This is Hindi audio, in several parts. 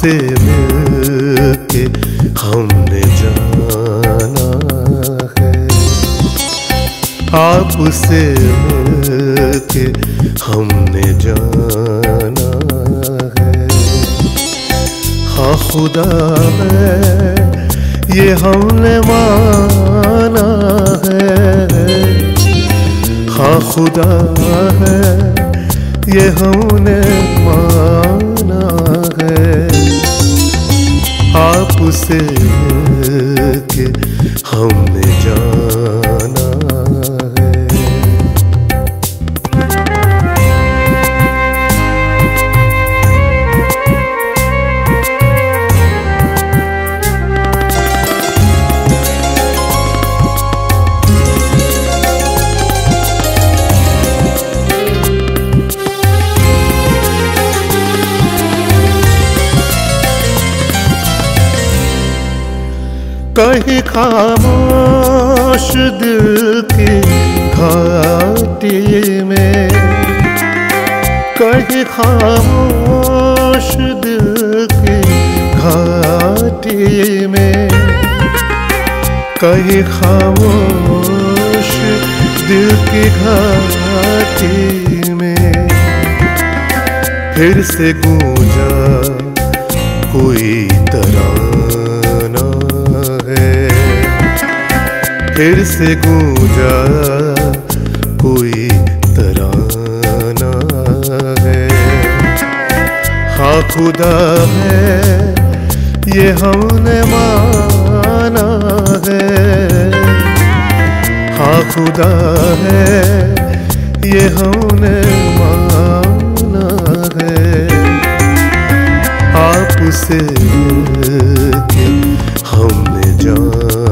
आपसे मिलके हमने जाना है। आप आपसे मिलके हमने जाना है। हाँ खुदा है ये हमने माना है। हाँ खुदा है ये हमने आपसे के कहीं खामोश दिल की घाटी में। कहीं खामोश दिल की घाटी में। कहीं खामोश दिल की घाटी में। फिर से गूंजा कोई तराना फिर से गूंजा, कोई तराना है। हाँ खुदा है, ये हमने माना है। हाँ खुदा है, ये हमने माना है। आपसे हमने जाना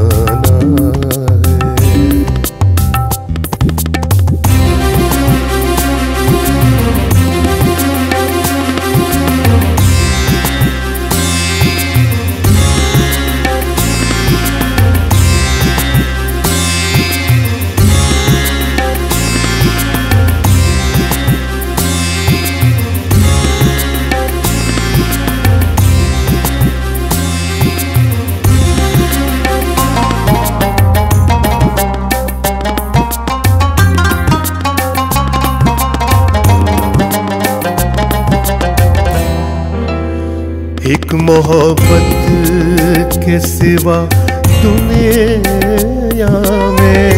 एक मोहब्बत के सिवा दुनिया में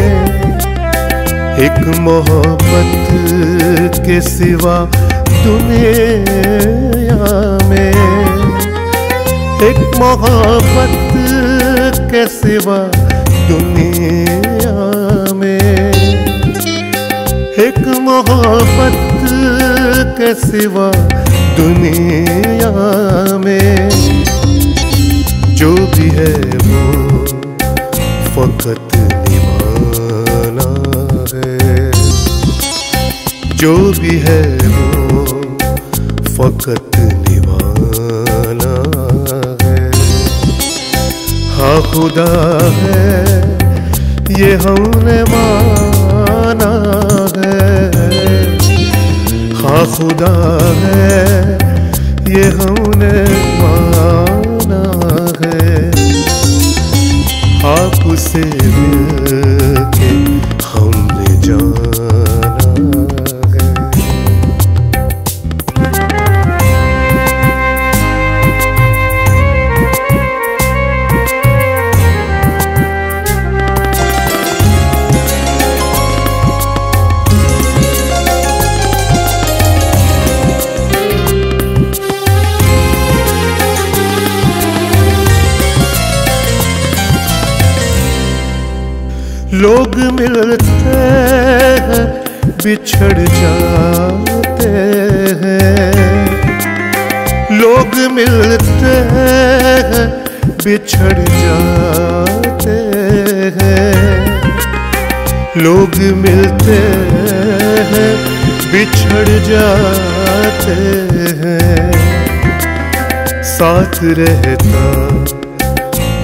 एक मोहब्बत के सिवा दुनिया में एक मोहब्बत के सिवा दुनिया में एक मोहब्बत के सिवा दुनिया में जो भी है वो फकत निभाना है। जो भी है वो फकत निभाना है। हाँ खुदा है, ये हमने माना खुदा है ये हमने माना है। आपसे मिलके हमने जाना लोग मिलते हैं, बिछड़ जाते हैं। लोग मिलते हैं, बिछड़ जाते हैं। लोग मिलते हैं, बिछड़ जाते हैं। साथ रहता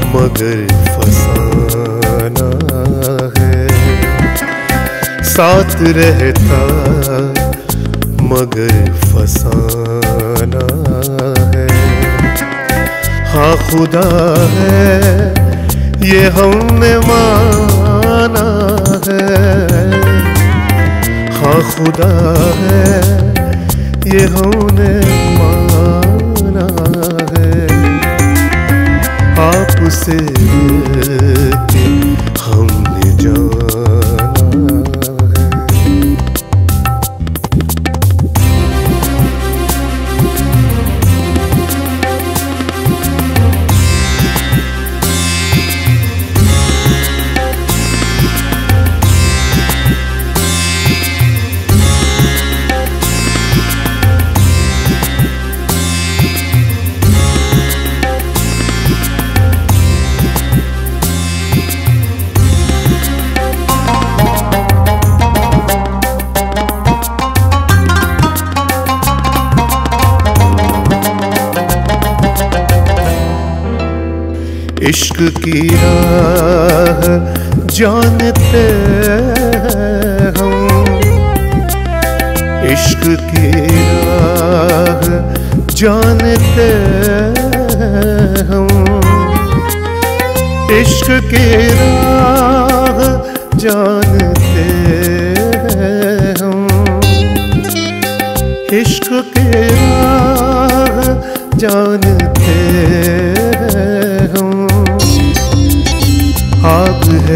मगर फसाना साथ रहता, मगर फसाना है। हाँ खुदा है, ये हमने माना है। हाँ खुदा है, ये हमने माना है। आपसे इश्क की राह जानते हम। इश्क की राह जानते हम। इश्क की राह जानते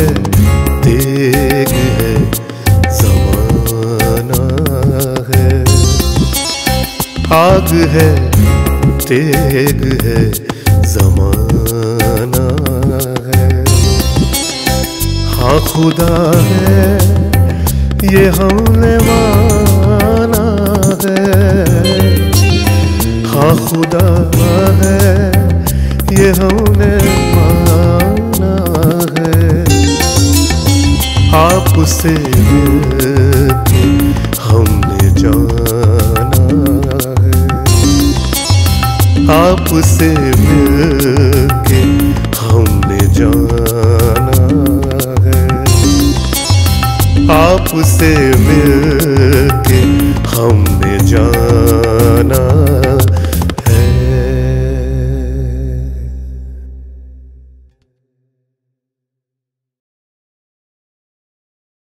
है तेग है, जमाना है। आग है, तेग है, जमाना है। हाँ खुदा है, ये हमने माना है। हाँ खुदा है, ये हमने आपसे हमने जाना है। आपसे मिलके हमने जाना है। आपसे मिलके हम